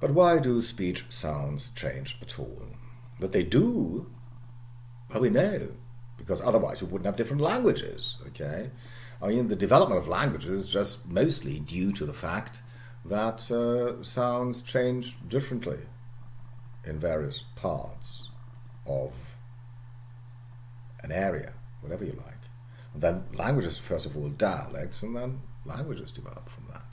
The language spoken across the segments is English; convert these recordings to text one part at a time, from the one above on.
But why do speech sounds change at all? That they do, well, we know, because otherwise we wouldn't have different languages, okay? I mean, the development of languages is just mostly due to the fact that uh, sounds change differently in various parts of an area, whatever you like. And then languages, first of all, dialects, and then languages develop from that.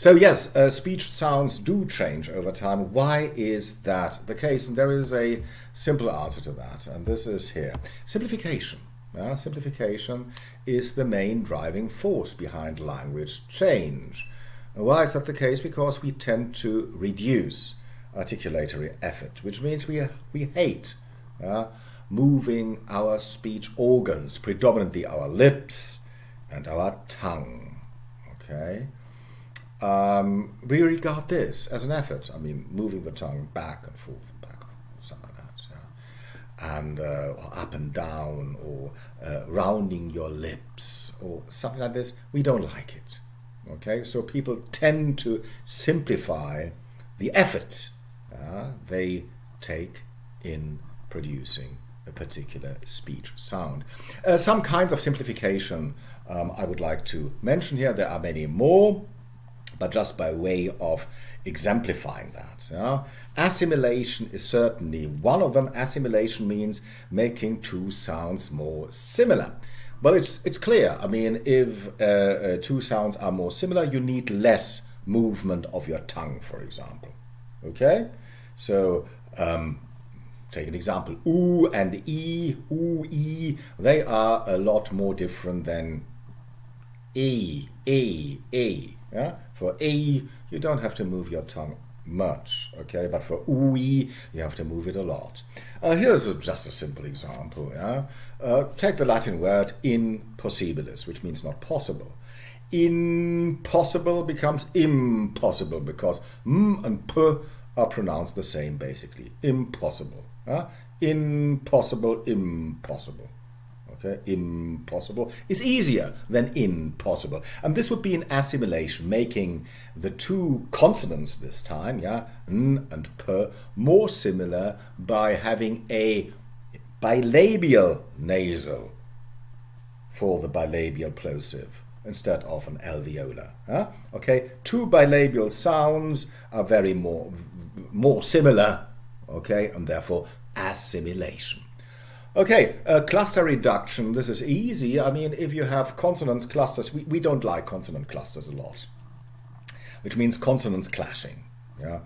So yes, uh, speech sounds do change over time. Why is that the case? And there is a simple answer to that, and this is here. Simplification. Uh, simplification is the main driving force behind language change. Why is that the case? Because we tend to reduce articulatory effort, which means we, we hate uh, moving our speech organs, predominantly our lips and our tongue. Okay? Um, we regard this as an effort. I mean, moving the tongue back and forth and back and forth, something like that. Yeah? And uh, or up and down, or uh, rounding your lips, or something like this. We don't like it. Okay, so people tend to simplify the effort uh, they take in producing a particular speech sound. Uh, some kinds of simplification um, I would like to mention here. There are many more but just by way of exemplifying that. Yeah? Assimilation is certainly one of them. Assimilation means making two sounds more similar. Well, it's, it's clear. I mean, if uh, uh, two sounds are more similar, you need less movement of your tongue, for example. Okay? So, um, take an example. Oo and E, E, they are a lot more different than E, E, E. Yeah? For A, you don't have to move your tongue much, okay? But for ooey, you have to move it a lot. Uh, here's a, just a simple example, yeah? Uh, take the Latin word impossibilis, which means not possible. Impossible becomes impossible because m and p are pronounced the same, basically. Impossible. Yeah? Impossible, impossible okay, impossible, is easier than impossible. And this would be an assimilation, making the two consonants this time, yeah, n and p, more similar by having a bilabial nasal for the bilabial plosive instead of an alveolar. Okay, two bilabial sounds are very more, more similar, okay, and therefore assimilation. Okay, uh, cluster reduction. This is easy. I mean, if you have consonants clusters, we, we don't like consonant clusters a lot, which means consonants clashing. Yeah,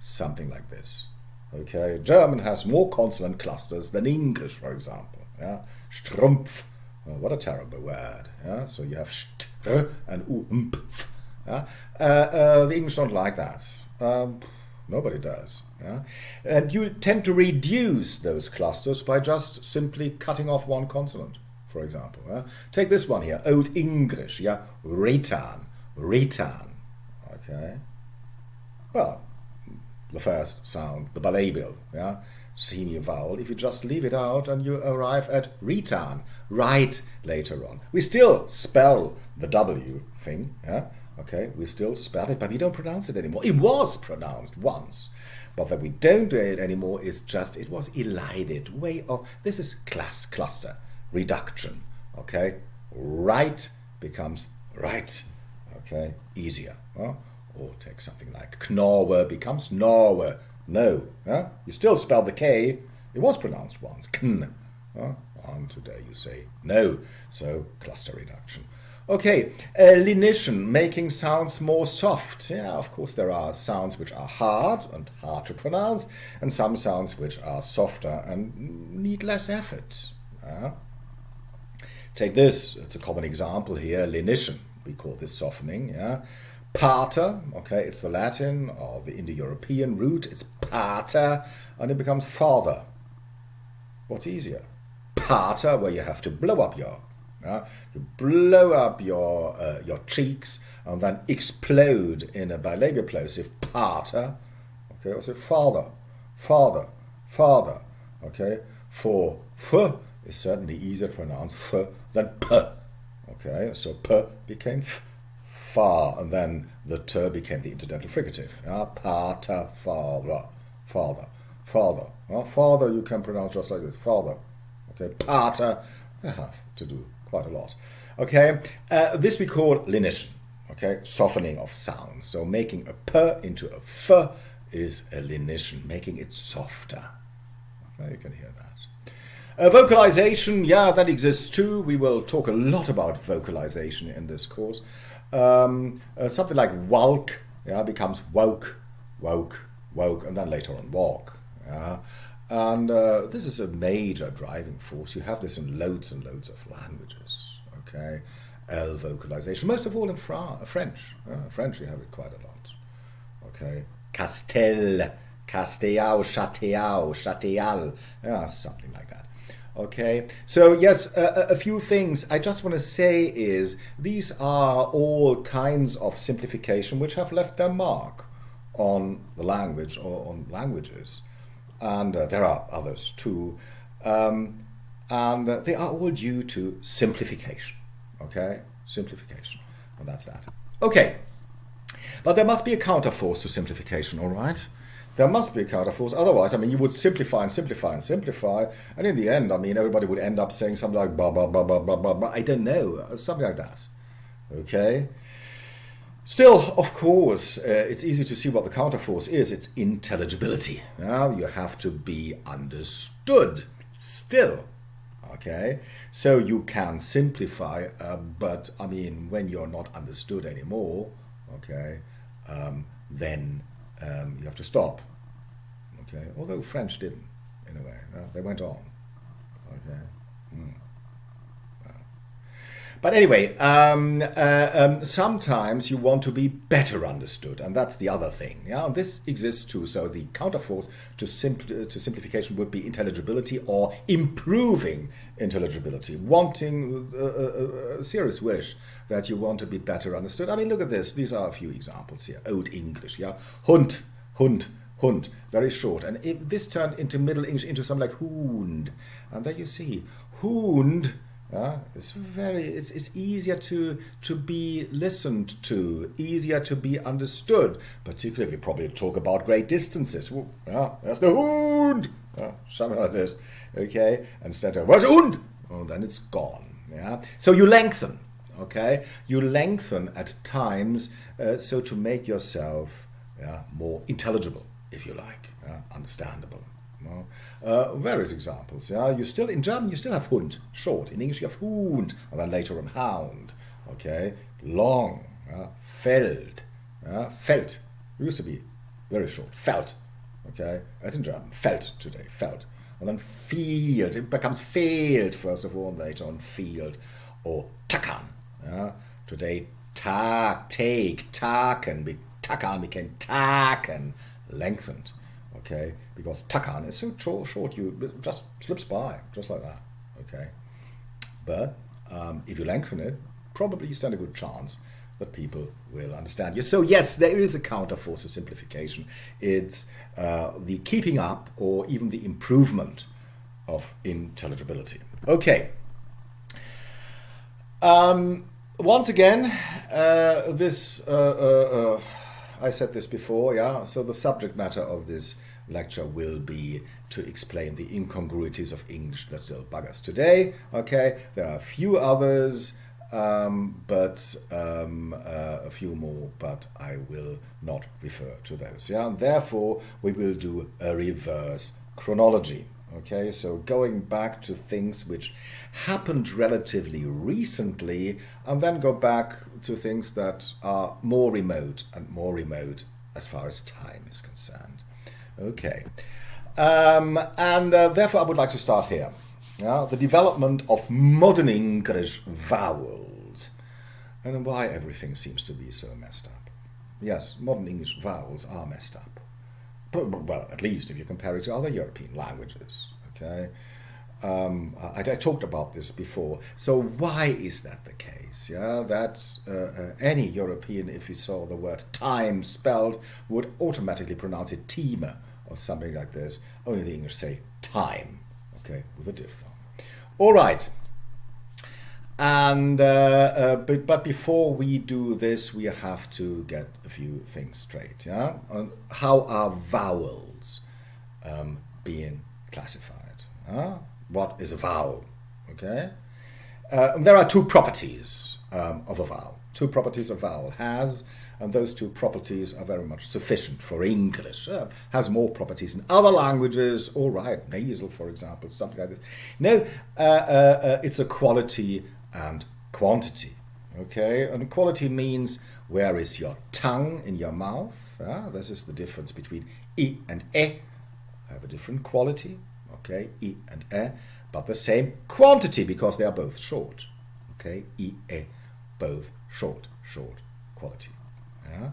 something like this. Okay, German has more consonant clusters than English, for example. Yeah, Strumpf. Oh, what a terrible word. Yeah, so you have str and umpf. Yeah, uh, uh, the English don't like that. Um, Nobody does. Yeah? And you tend to reduce those clusters by just simply cutting off one consonant, for example. Yeah? Take this one here, Old English, yeah? Retan, retan, okay? Well, the first sound, the bilabial, yeah? Semivowel, if you just leave it out and you arrive at retan, right later on. We still spell the W thing, yeah? Okay, we still spell it, but we don't pronounce it anymore. It was pronounced once, but that we don't do it anymore is just it was elided way of this is class cluster reduction. Okay, right becomes right. Okay, easier. Huh? Or take something like Knorwe becomes Norwe. No, huh? you still spell the K. It was pronounced once. Kn. Huh? And today you say no. So cluster reduction. Okay, uh, lenition, making sounds more soft. Yeah, of course, there are sounds which are hard and hard to pronounce, and some sounds which are softer and need less effort. Uh, take this, it's a common example here, lenition. We call this softening. Yeah, pater, okay, it's the Latin or the Indo-European root, it's pater, and it becomes father. What's easier? Pater, where you have to blow up your uh, you blow up your uh, your cheeks and then explode in a bilabial plosive pater. Okay, also father, father, father. Okay, for f is certainly easier to pronounce f than p. Okay, so p became f, far, and then the ter became the interdental fricative. Yeah? Pater, father, father, father. Yeah? Father you can pronounce just like this, father. Okay, pater, I have to do quite a lot. Okay, uh, this we call lenition. Okay, softening of sounds. So making a p into a f is a lenition, making it softer. Okay, you can hear that. Uh, vocalization, yeah, that exists too. We will talk a lot about vocalization in this course. Um, uh, something like walk, yeah, becomes woke, woke, woke, and then later on walk. Yeah. And uh, this is a major driving force. You have this in loads and loads of languages. Okay, L vocalization, most of all in Fra French. Uh, French, you have it quite a lot. Okay, Castel, Castellao, Chateau, Chateal, yeah, something like that. Okay, so yes, a, a few things I just want to say is these are all kinds of simplification which have left their mark on the language or on languages and uh, there are others too. Um, and uh, they are all due to simplification. Okay, simplification, and that's that. Okay, but there must be a counterforce to simplification. All right, there must be a counterforce. Otherwise, I mean, you would simplify and simplify and simplify, and in the end, I mean, everybody would end up saying something like blah blah blah blah blah blah. blah I don't know, something like that. Okay. Still, of course, uh, it's easy to see what the counterforce is. It's intelligibility. Now you have to be understood still. Okay, so you can simplify, uh, but I mean, when you're not understood anymore, okay, um, then um, you have to stop. Okay, although French didn't, in a way, uh, they went on. Okay. Mm. But anyway, um, uh, um, sometimes you want to be better understood, and that's the other thing. Yeah, and this exists too. So the counterforce to, simpl- to simplification would be intelligibility or improving intelligibility, wanting a, a, a, serious wish that you want to be better understood. I mean, look at this. These are a few examples here. Old English, yeah. Hund, Hund, Hund, very short. And it, this turned into Middle English into something like Hund. And there you see, Hund yeah, it's very it's, it's easier to to be listened to, easier to be understood, particularly if you probably talk about great distances. Ooh, yeah, that's the Hund, yeah, something like this. Okay, instead of what's Hund? Oh, then it's gone. Yeah, so you lengthen. Okay, you lengthen at times uh, so to make yourself yeah, more intelligible, if you like, yeah, understandable. No? Uh, various examples. Yeah, you still in German you still have Hund, short. In English you have Hund, and then later on Hound. Okay, long. Yeah? Feld. Yeah? Feld used to be very short. Feld. Okay, that's in German. Feld today. Feld. And then field. It becomes field first of all, and later on field or takan. Yeah? Today tag, take, taken. Takan became taken, lengthened. Okay because takan is so short, you just slips by, just like that. Okay, but um, if you lengthen it, probably you stand a good chance that people will understand you. So yes, there is a counterforce to simplification. It's uh, the keeping up or even the improvement of intelligibility. Okay. Um, once again, uh, this uh, uh, uh I said this before, yeah. So the subject matter of this lecture will be to explain the incongruities of English that still bug us today. Okay, there are a few others, um, but um, uh, a few more, but I will not refer to those. Yeah, and therefore we will do a reverse chronology. Okay, so going back to things which happened relatively recently, and then go back to things that are more remote and more remote as far as time is concerned. Okay. Um, and uh, therefore, I would like to start here. Yeah, the development of modern English vowels and why everything seems to be so messed up. Yes, modern English vowels are messed up. Well, at least if you compare it to other European languages. Okay. Um, I, I, talked about this before. So why is that the case? Yeah, that uh, uh, any European, if he saw the word time spelled, would automatically pronounce it time or something like this. Only the English say time, okay, with a diphthong. All right. and uh, uh, but, but before we do this, we have to get a few things straight. Yeah, how are vowels um, being classified? Huh? What is a vowel? Okay, uh, there are two properties um, of a vowel. Two properties a vowel has, and those two properties are very much sufficient for English. Uh, has more properties in other languages. All right, nasal, for example, something like this. No, uh, uh, uh it's a quality and quantity. Okay, and quality means where is your tongue in your mouth? Uh, this is the difference between i and e. Have a different quality. Okay, i and e, but the same quantity because they are both short. Okay, i, e, both short, short quality. Yeah?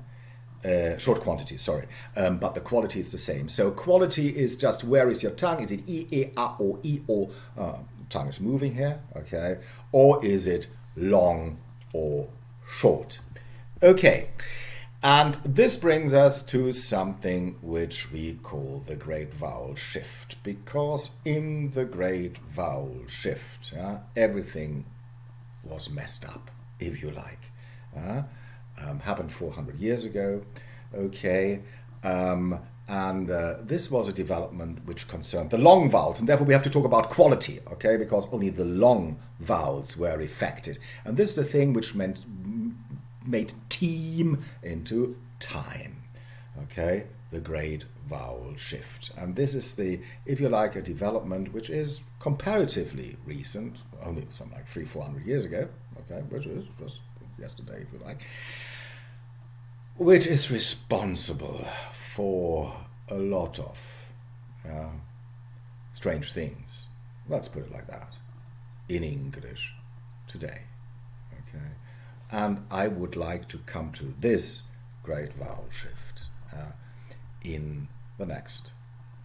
Uh, short quantity, sorry, um, but the quality is the same. So quality is just where is your tongue? Is it e, e, a, or e, or uh, tongue is moving here, okay? Or is it long or short? Okay, and this brings us to something which we call the great vowel shift, because in the great vowel shift, uh, everything was messed up, if you like. Uh, um, happened 400 years ago, okay? Um, and uh, this was a development which concerned the long vowels, and therefore we have to talk about quality, okay? Because only the long vowels were affected, and this is the thing which meant made team into time, okay? The great vowel shift, and this is the, if you like, a development which is comparatively recent, only something like three, four hundred years ago, okay? Which was just yesterday, if you like, which is responsible for a lot of uh, strange things. Let's put it like that in English today. Okay, and I would like to come to this great vowel shift uh, in the next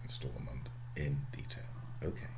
installment in detail. Okay.